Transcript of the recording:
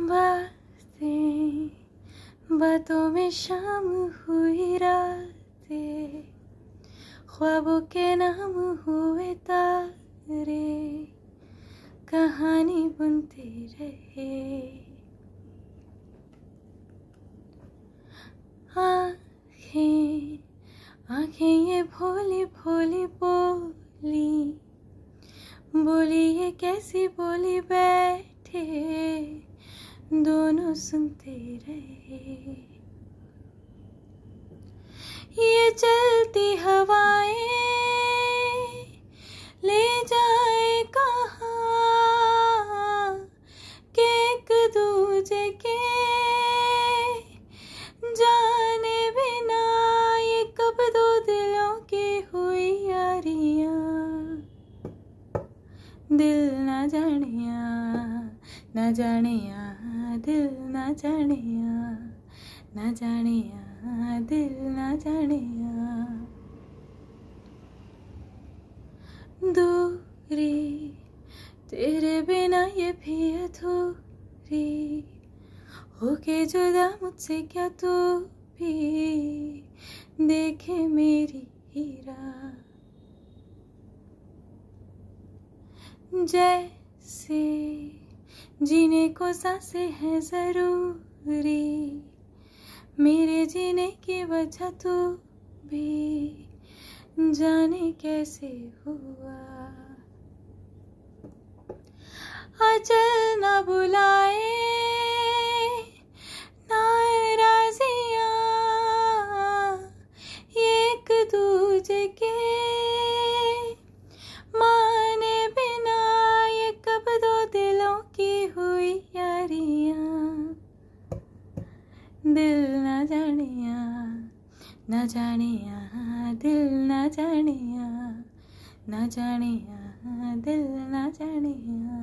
बातें बातों में शाम हुई रातें, ख्वाबों के नाम हुए तारे, कहानी बुनते रहे। आँखें आँखें ये भोली भोली बोली बोली ये कैसी बोली बैठे। दोनों सुनते रहे। ये चलती हवाएँ, ले जाए कहा? के एक दूजे के, जाने बिना ये कब दो दिलों की हुई यारियाँ? दिल ना जानिया ना जानिया। दिल ना जानिया ना जानिया दिल ना जानिया दूरी, तेरे बिना ये भी अधूरी, होके जुदा मुझसे क्या तू भी? देखे मेरी हीरा। जैसे जीने को साँसें है ज़रूरी। मेरे जीने की वजह तू भी जाने कैसे हुआ। अचल न बुलाए दिलों की हुई यारियाँ। दिल ना जानिया ना जानिया, दिल ना जानिया ना जानिया, दिल ना जानिया।